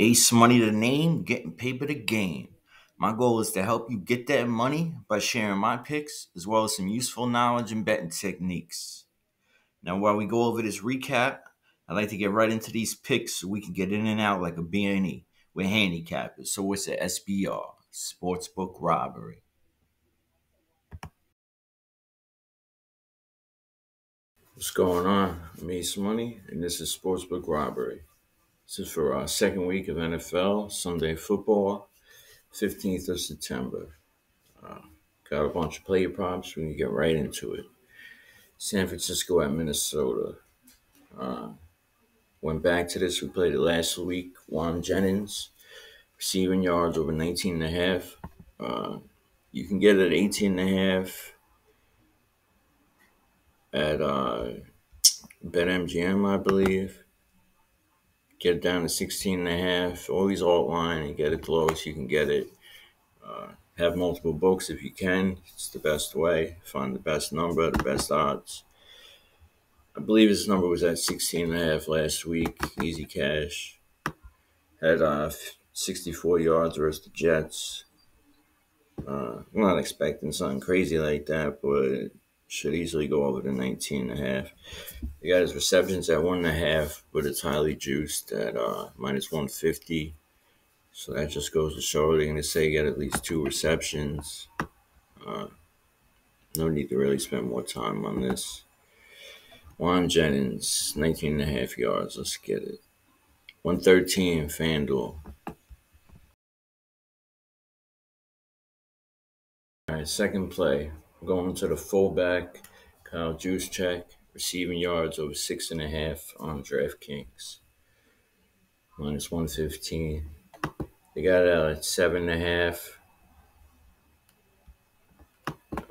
Ace Money the name, getting paper the game. My goal is to help you get that money by sharing my picks as well as some useful knowledge and betting techniques. Now, while we go over this recap, I'd like to get right into these picks so we can get in and out like a BNE. We're handicappers, so it's a SBR, Sportsbook Robbery. What's going on? I'm Ace Money, and this is Sportsbook Robbery. This is for our second week of NFL Sunday football, 15th of September. Uh, got a bunch of player props. We can get right into it. San Francisco at Minnesota. Uh, went back to this. We played it last week. Jauan Jennings, receiving yards over 19 and a half. Uh, you can get it at 18 and a half at uh, BetMGM, I believe. Get it down to 16 and a half. Always alt line and get it the lowest you can get it. Uh, have multiple books if you can. It's the best way. Find the best number, the best odds. I believe his number was at 16 and a half last week. Easy cash. Had uh, 64 yards versus the Jets. Uh, I'm not expecting something crazy like that, but should easily go over the 19 and a half. He got his receptions at one and a half, but it's highly juiced at uh, minus 150. So that just goes to show they're going to say get at least two receptions. Uh, no need to really spend more time on this. Jauan Jennings, 19 and a half yards. Let's get it. 113 FanDuel. All right, second play. Going to the fullback, Kyle Juszczyk, receiving yards over six and a half on DraftKings. Minus 115. They got it at seven and a half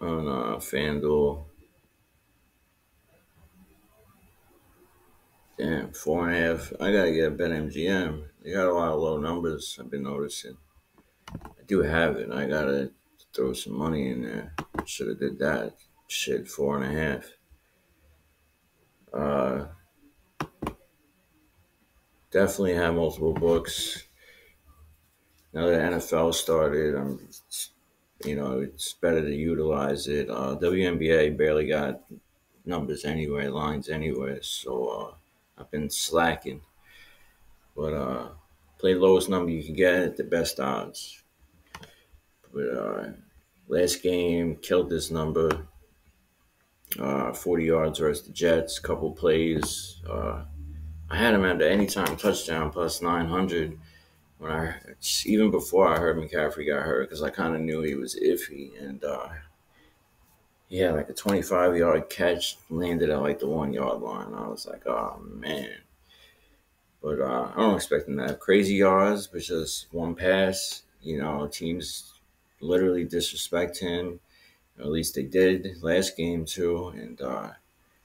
on uh, FanDuel. Damn, four and a half. I gotta get a BetMGM. They got a lot of low numbers. I've been noticing. I do have it. I gotta throw some money in there. Should have did that. Shit, four and a half. Uh, definitely have multiple books. Now that NFL started, I'm, you know, it's better to utilize it. Uh, WNBA barely got numbers anyway, lines anyway, so uh, I've been slacking. But uh, play lowest number you can get at the best odds. But uh, last game killed this number. Uh, 40 yards versus the Jets, couple plays. Uh, I had him at the anytime touchdown plus 900 when I even before I heard McCaffrey got hurt because I kind of knew he was iffy and uh, he had like a 25 yard catch landed at like the one yard line. I was like, oh man. But uh, I don't expect him to have crazy yards, but just one pass. You know, teams literally disrespect him. At least they did last game too, and uh,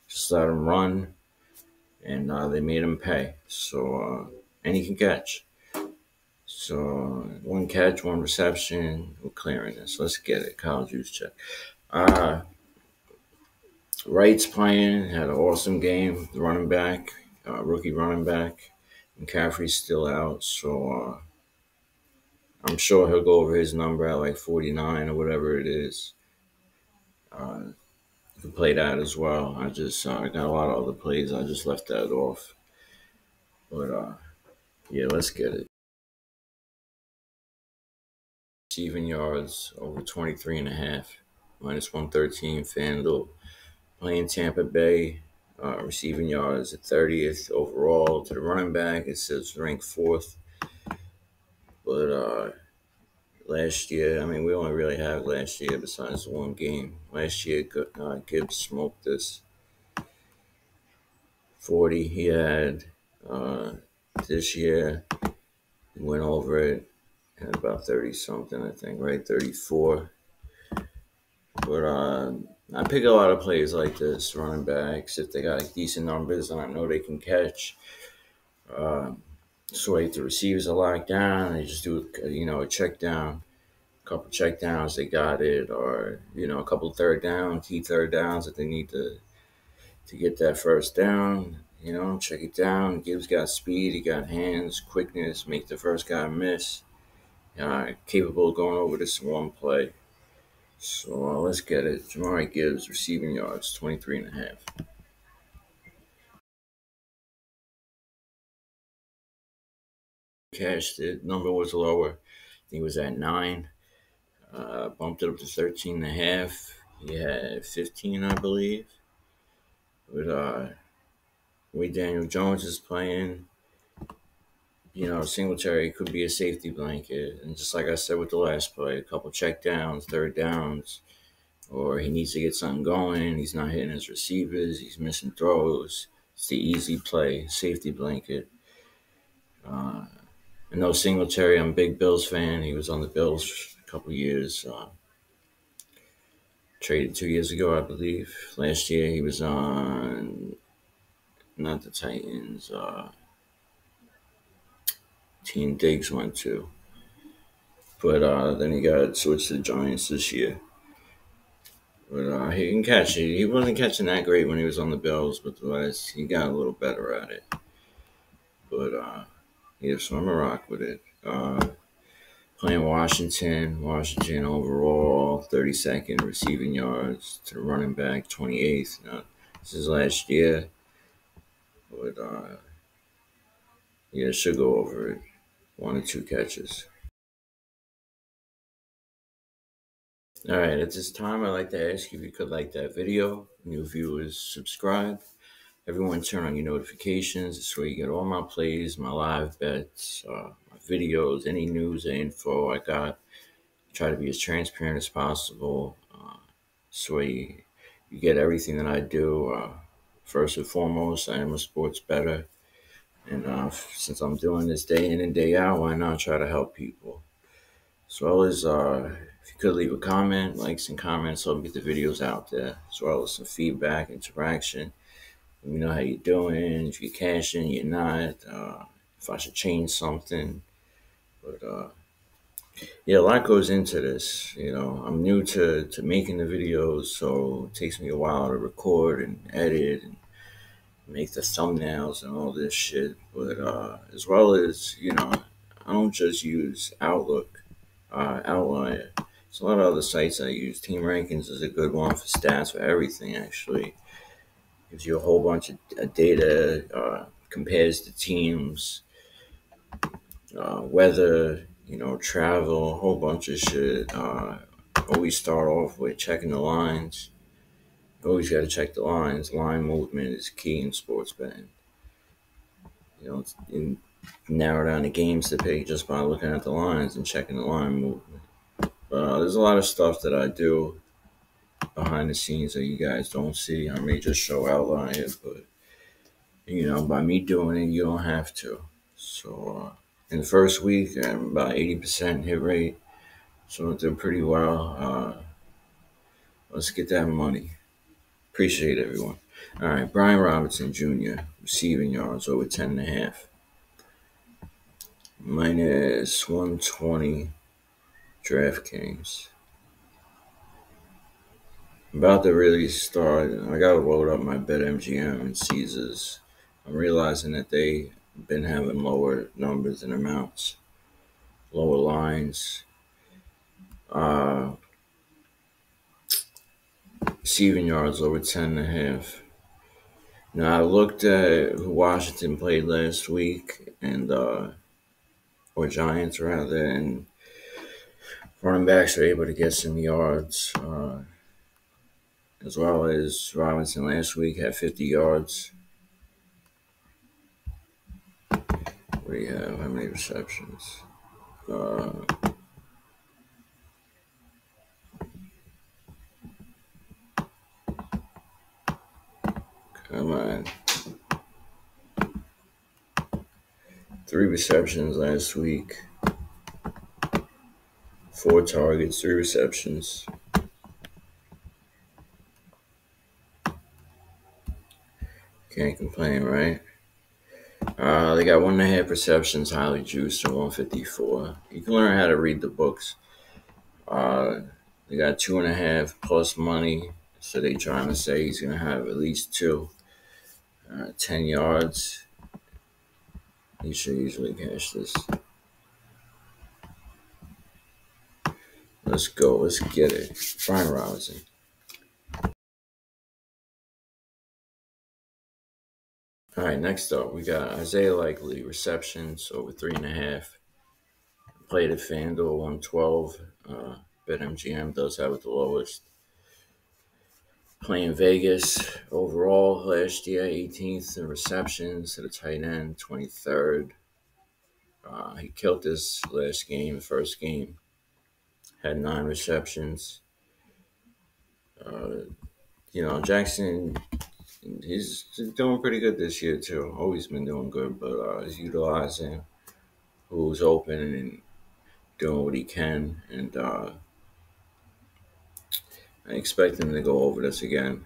just let him run, and uh, they made him pay. So uh, and he can catch. So one catch, one reception, we're clearing this. Let's get it. Kyle Juszczyk. Uh, Wright's playing, had an awesome game. The running back, uh, rookie running back. and McCaffrey's still out, so uh, I'm sure he'll go over his number at like 49 or whatever it is. Uh, you can play that as well. I just uh, got a lot of other plays. I just left that off. But uh, yeah, let's get it. Receiving yards over 23 and a half, minus 113 FanDuel. Playing Tampa Bay, uh, receiving yards at 30th overall to the running back. It says ranked fourth. But uh, last year, I mean, we only really had last year besides one game. Last year, uh, Gibbs smoked us. 40 he had. Uh, this year, he went over it. Had about 30 something, I think, right? 34. But uh, I pick a lot of plays like this, running backs, if they got like, decent numbers and I know they can catch. Uh, so if the receivers are locked down, they just do, you know, a check down, a couple check downs, they got it, or, you know, a couple third down, key third downs that they need to to get that first down. You know, check it down. Gibbs got speed. He got hands, quickness, make the first guy miss. Uh, capable of going over this one play. So uh, let's get it. Jahmyr Gibbs receiving yards, 23 and a half. Cashed it. Number was lower. I think it was at nine. Uh, bumped it up to 13 and a half. He had 15, I believe. With uh, way Daniel Jones is playing, you know, Singletary could be a safety blanket. And just like I said with the last play, a couple check downs, third downs, or he needs to get something going. He's not hitting his receivers. He's missing throws. It's the easy play, safety blanket. Uh, I know Singletary. I'm a big Bills fan. He was on the Bills a couple years. Uh, traded two years ago, I believe. Last year he was on not the Titans. Uh, Team Diggs went to, but uh, then he got switched to the Giants this year. But uh, he can catch it. He wasn't catching that great when he was on the Bills, but the last he got a little better at it. But uh, yeah, so I'm gonna rock with it. Uh, playing Washington, Washington overall 32nd receiving yards to running back 28th. Now, this is last year, but uh, yeah, should go over it. One or two catches. All right, at this time, I'd like to ask if you could like that video. New viewers, subscribe. Everyone, turn on your notifications. Way, you get all my plays, my live bets, uh, my videos, any news or info I got. Try to be as transparent as possible. Uh, way, you, you get everything that I do. Uh, first and foremost, I am a sports bettor. And uh, since I'm doing this day in and day out, why not try to help people? As well as uh, if you could leave a comment, likes and comments, help get the videos out there, as well as some feedback, interaction. Let me know how you're doing, if you're cashing, you're not, uh, if I should change something. But uh, yeah, a lot goes into this. You know, I'm new to, to making the videos, so it takes me a while to record and edit and make the thumbnails and all this shit. But uh, as well as, you know, I don't just use Outlook, uh, Outlier. There's a lot of other sites I use. Team Rankings is a good one for stats for everything, actually. Gives you a whole bunch of data, uh, compares the teams, uh, weather, you know, travel, a whole bunch of shit. Uh, always start off with checking the lines. Always got to check the lines. Line movement is key in sports betting. You know, you narrow down the games to pick just by looking at the lines and checking the line movement. Uh, there's a lot of stuff that I do behind the scenes that you guys don't see. I may just show outline it, but you know, by me doing it, you don't have to. So uh, in the first week, I'm about 80% hit rate, so I'm doing pretty well. Uh, let's get that money. Appreciate everyone. All right, Brian Robinson Jr. receiving yards over 10 and a half. Minus 120 DraftKings. About to really start. I gotta load up my BetMGM and Caesars. I'm realizing that they've been having lower numbers and amounts, lower lines. Uh, receiving yards over 10 and a half. Now, I looked at who Washington played last week, and uh, or Giants rather, and running backs are able to get some yards. Uh, as well as Robinson last week had 50 yards. You have? How many receptions? Uh, come on. Three receptions last week. Four targets, three receptions. Can't complain, right? Uh, they got one and a half receptions, highly juiced to 154. You can learn how to read the books. Uh, they got two and a half plus money, so they trying to say he's gonna have at least two. uh, 10 yards. He should easily catch this. Let's go. Let's get it. Brian Robinson. All right, next up, we got Isaiah Likely receptions over three and a half. Played at FanDuel 112. Uh, BetMGM does have it the lowest. Playing Vegas overall last year, 18th in receptions at a tight end, 23rd. Uh, he killed this last game, first game. Had nine receptions. Uh, you know, Jackson he's doing pretty good this year too. Always been doing good, but uh, he's utilizing who's open and doing what he can, and uh, I expect him to go over this again.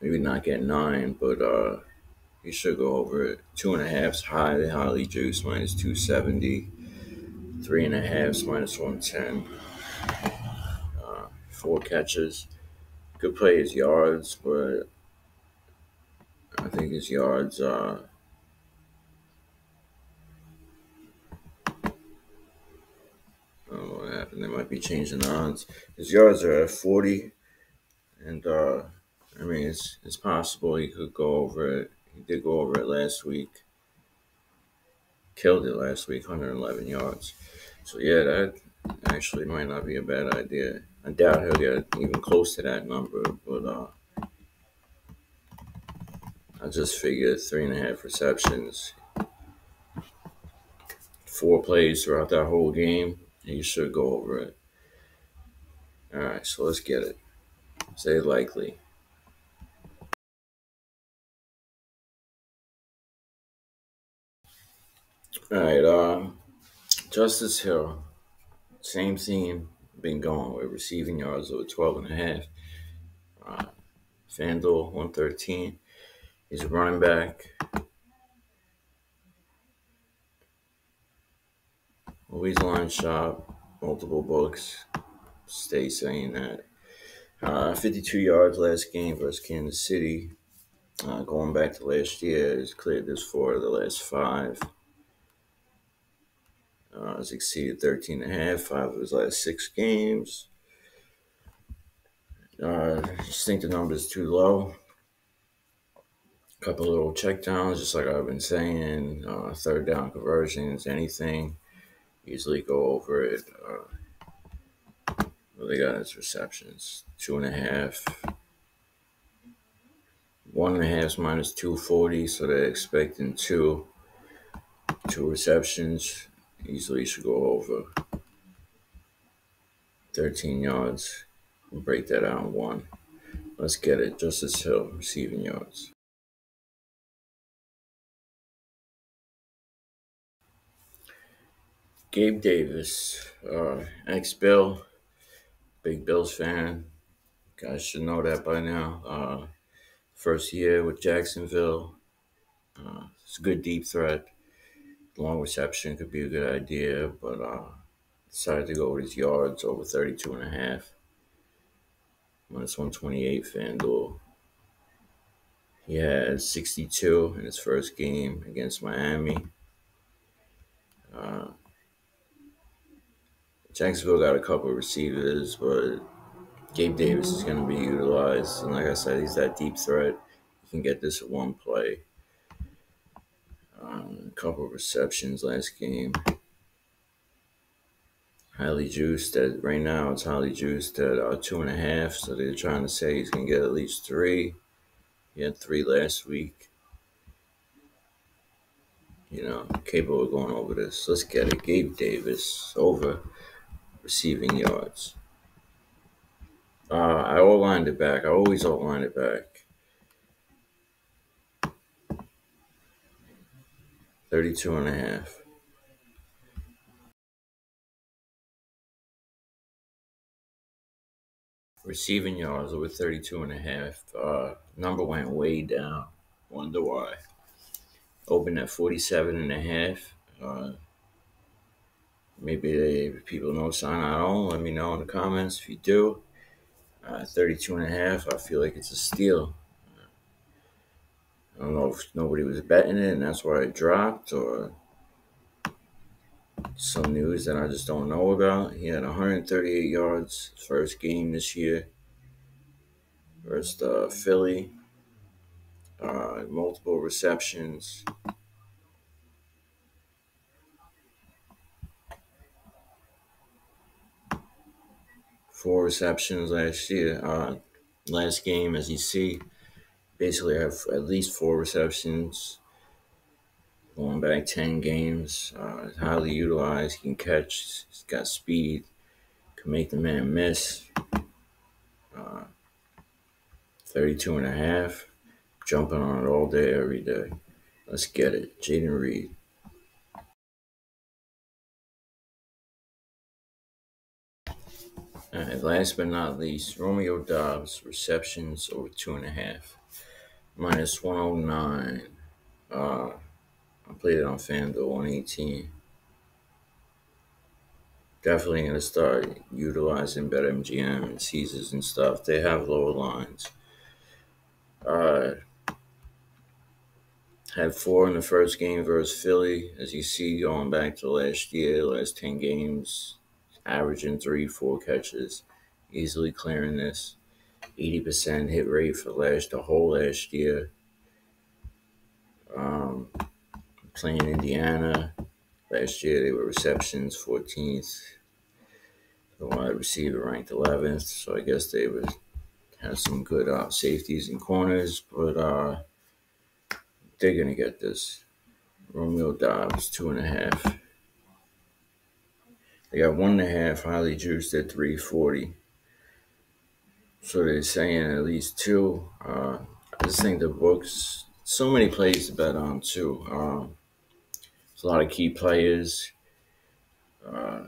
Maybe not get nine, but uh, he should go over it. Two and a half's high, highly juice minus two seventy. Three and a half's minus one ten. Uh, four catches. Could play his yards, but I think his yards are. Oh, don't what happened. They might be changing the odds. His yards are at 40. And uh I mean it's it's possible he could go over it. He did go over it last week. Killed it last week, 111 yards. So yeah, that actually might not be a bad idea. I doubt he'll get even close to that number, but uh I just figured three and a half receptions, four plays throughout that whole game, and you should go over it. All right, so let's get it. Say likely. All right, um, Justice Hill, same theme, been going with receiving yards over 12 and a half. Uh, FanDuel 113. He's a running back. Always line shop, multiple books. Stay saying that. Uh, 52 yards last game versus Kansas City. Uh, going back to last year, he's cleared this four of the last five. Uh, has exceeded 13 and a half, five of his last six games. Uh, just think the number is too low couple little check downs, just like I've been saying. Uh, third down conversions, anything, easily go over it. Uh, what they got his receptions? Two and a half. One and a half minus 240, so they're expecting two. Two receptions, easily should go over 13 yards. Break that out one. Let's get it. Justice Hill receiving yards. Gabe Davis, uh, ex Bill, big Bills fan. Guys should know that by now. Uh, first year with Jacksonville. Uh, it's a good deep threat. Long reception could be a good idea, but uh, decided to go with his yards over 32 and a half. Minus 128 FanDuel. He had 62 in his first game against Miami. Uh, Jacksonville got a couple receivers, but Gabe Davis is going to be utilized. And like I said, he's that deep threat. You can get this at one play. Um, a couple receptions last game. Highly juiced at right now. It's highly juiced at uh, two and a half. So they're trying to say he's going to get at least three. He had three last week. You know, capable of going over this. Let's get it. Gabe Davis over receiving yards. Uh, I outlined it back. I always outline it back. 32 and a half. Receiving yards over 32 and a half. Uh, number went way down. Wonder why. Opened at 47 and a half. Uh, maybe they, people know sign I don't. Let me know in the comments if you do. Uh, 32 and a half, I feel like it's a steal. I don't know if nobody was betting it and that's why it dropped or some news that I just don't know about. He had 138 yards first game this year versus uh, Philly. Uh, multiple receptions. Four receptions last year. Uh, last game, as you see, basically have at least four receptions. Going back 10 games, uh, highly utilized, he can catch, he's got speed, can make the man miss. Uh, 32 and a half, jumping on it all day, every day. Let's get it. Jayden Reed. Right, last but not least, Romeo Doubs receptions over two and a half, minus 109. Uh, I played it on FanDuel 118. Definitely going to start utilizing BetMGM and Caesars and stuff. They have lower lines. Uh, had four in the first game versus Philly. As you see, going back to last year, last 10 games, averaging three, four catches, easily clearing this. 80% hit rate for last the whole last year. Um, playing Indiana. Last year they were receptions 14th. The wide receiver ranked 11th. So I guess they would have some good uh, safeties and corners, but uh, they're gonna get this. Romeo Doubs two and a half. They got one and a half highly juiced at 340. So they're saying at least two. Uh, I just think the books so many plays to bet on too. Um, there's a lot of key players. Uh,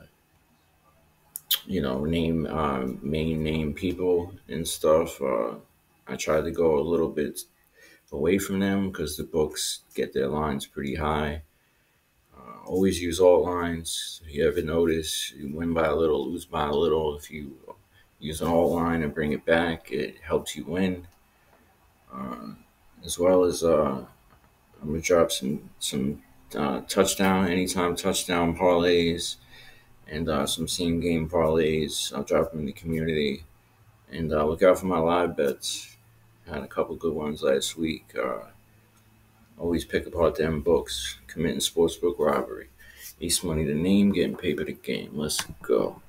you know, name um, main name people and stuff. Uh, I try to go a little bit away from them because the books get their lines pretty high. Uh, always use alt lines. If you ever notice, you win by a little, lose by a little. If you use an alt line and bring it back, it helps you win. Uh, as well as uh, I'm gonna drop some some uh, touchdown, anytime touchdown parlays, and uh, some same game parlays. I'll drop them in the community, and uh, look out for my live bets. Had a couple good ones last week. Always pick apart them books. Committing sportsbook robbery. Ace Money the name, getting paper the game. Let's go.